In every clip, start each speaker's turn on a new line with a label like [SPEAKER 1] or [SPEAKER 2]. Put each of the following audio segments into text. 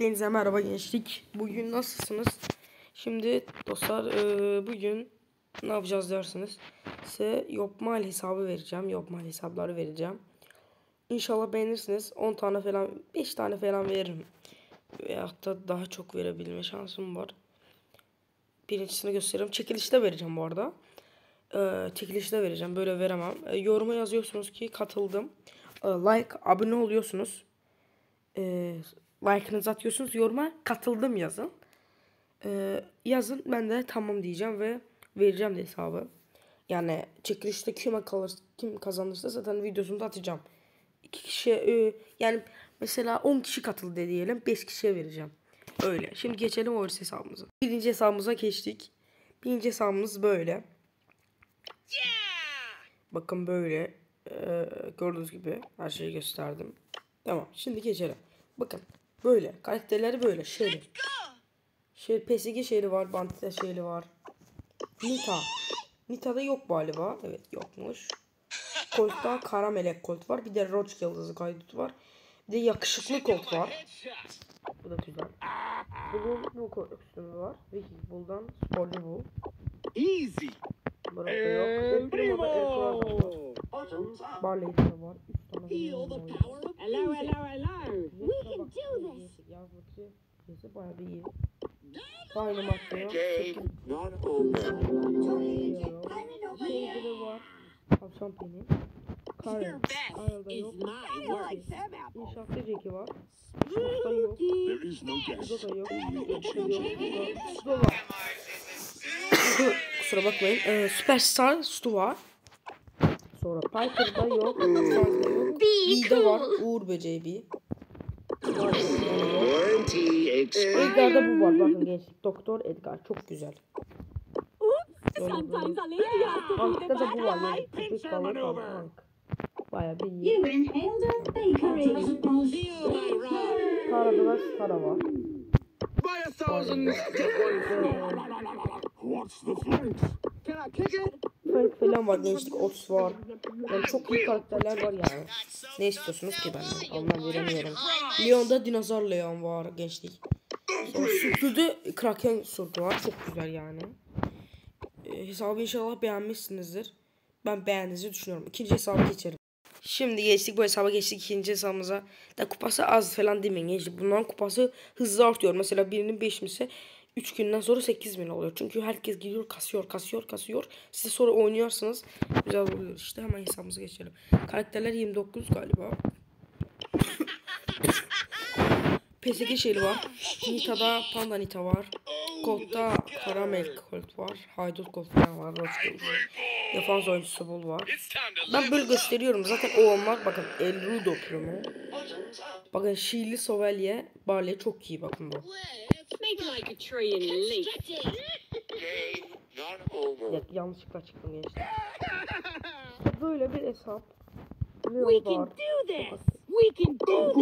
[SPEAKER 1] Denize merhaba gençlik. Bugün nasılsınız? Şimdi dostlar e, bugün ne yapacağız dersiniz. Size Yopmal hesabı vereceğim. Yopmal hesapları vereceğim. İnşallah beğenirsiniz. 10 tane falan 5 tane falan veririm. Veyahut da daha çok verebilme şansım var. Birincisini göstereyim. Çekilişte vereceğim bu arada. Ee, çekilişte vereceğim. Böyle veremem. Ee, yoruma yazıyorsunuz ki katıldım. Ee, like, abone oluyorsunuz. Ee, like'ınızı atıyorsunuz. Yoruma katıldım yazın. Ee, yazın ben de tamam diyeceğim ve vereceğim de hesabı. Yani çekilişte kime kalır, kim kazanırsa zaten videosunu da atacağım. İki kişi e, yani mesela 10 kişi katıldı diyelim 5 kişiye vereceğim. Öyle. Şimdi geçelim o hesabımıza. Birinci hesabımıza geçtik. Birinci hesabımız böyle. Bakın böyle. Ee, gördüğünüz gibi her şeyi gösterdim. Tamam. Şimdi geçelim. Bakın. Böyle. Karakterleri böyle. Şöyle. Şey, PSG şeyli var. Bantita şeyli var. Nita. Nita'da yok galiba. Evet yokmuş. Colt'ta kara melek Colt var. Bir de Roach yıldızı kaydut var. Bir de yakışıklı Colt var. Bu da güzel. Bull'un bu kostümü var. Viking Bull'dan sporcu Bull.
[SPEAKER 2] Easy.
[SPEAKER 1] Burada yok. Primo. Barley'de de var. Üç tane
[SPEAKER 2] Feel the power
[SPEAKER 3] Hello, hello, hello.
[SPEAKER 1] We can do this. Yazı bayağı bir iyi. Aynı madde yok. Sekiz
[SPEAKER 2] Not over.
[SPEAKER 1] Şeyde var. Tavşan peni. Karen. Arada
[SPEAKER 3] Is
[SPEAKER 1] yok. İnşaatlı Jack'i var. Usta yok. Suda da yok. Suda yok. Suda var. Kusura bakmayın. Ee, Superstar Stu var. Sonra Piper'da yok. Yok. B'de var. Uğur Böceği B. Edgar'da bu var. Bakın gençlik. Doktor Edgar. Çok güzel. Hank'ta da bu var. Yani köpek balığı falan. Hank. Baya bir iyi.
[SPEAKER 4] You inhaled a bakery.
[SPEAKER 3] Feel my ride.
[SPEAKER 1] Karada da Stara var.
[SPEAKER 2] Buy a thousand, get one free. What's the flanks? Can I kick it?
[SPEAKER 1] Falan var. Gençlik Ots var. Yani çok iyi karakterler var yani. Ne istiyorsunuz ki benden? Anlam veremiyorum. Leon'da dinozor Leon var gençlik. Sonra Sürtü'de Kraken Surtu var. Çok güzel yani. Ee, hesabı inşallah beğenmişsinizdir. Ben beğendiğinizi düşünüyorum. İkinci hesaba geçelim. Şimdi geçtik bu hesaba geçtik ikinci hesabımıza. Da kupası az falan demeyin gençlik. Bunların kupası hızlı artıyor. Mesela birinin 5 ise 3 günden sonra 8 bin oluyor. Çünkü herkes gidiyor kasıyor kasıyor kasıyor. Siz sonra oynuyorsunuz. Güzel oluyor işte. Hemen hesabımıza geçelim. Karakterler 29 galiba. PSG şeyli var. Nita'da Panda Nita var. Colt'ta Karamel Colt var. Haydut Colt var. Roach. Defans oyuncusu Bull var. Ben böyle gösteriyorum. Zaten o onlar. Bakın El Rudo Primo. Bakın Şiili Sovelye. Barley çok iyi bakın bu. Ya, yanlışlıkla çıktım gençler. Böyle bir hesap.
[SPEAKER 3] We can do this. We can do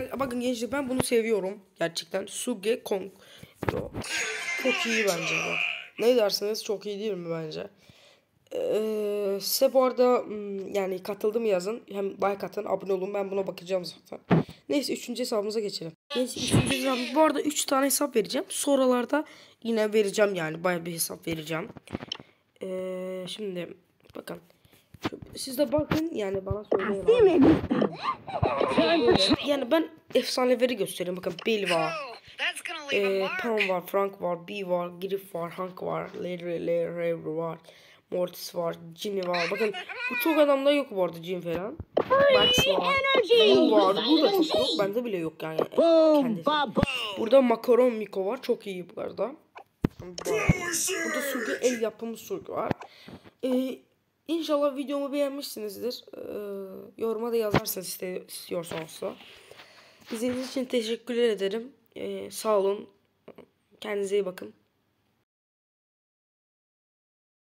[SPEAKER 3] this.
[SPEAKER 1] Bakın gençler ben bunu seviyorum. Gerçekten. Suge Kong. Çok iyi bence bu. Ne dersiniz? Çok iyi değil mi bence? Ee, size bu arada yani katıldım yazın. Hem like atın, abone olun. Ben buna bakacağım zaten. Neyse üçüncü hesabımıza geçelim. Neyse üçüncü hesabım. Bu arada üç tane hesap vereceğim. Sonralarda yine vereceğim yani. Bayağı bir hesap vereceğim. Ee, şimdi bakın. Siz de bakın yani bana söyleyin. Yani ben efsaneleri göstereyim. Bakın Bill var. Ee, Pam var, Frank var, B var, Griff var, Hank var, Larry, Larry var, Mortis var, Ginny var. Bakın bu çok adamda yok bu arada Jim falan. Max var, bu var, bu da çok yok. Bende bile yok yani. Kendisi. Burada Makaron Miko var. Çok iyi bu arada. Burada sürgü el yapımı sürgü var. Ee, inşallah videomu beğenmişsinizdir. Ee, yoruma da yazarsınız iste, istiyorsanız da. İzlediğiniz için teşekkür ederim. Ee, sağ olun. Kendinize iyi bakın.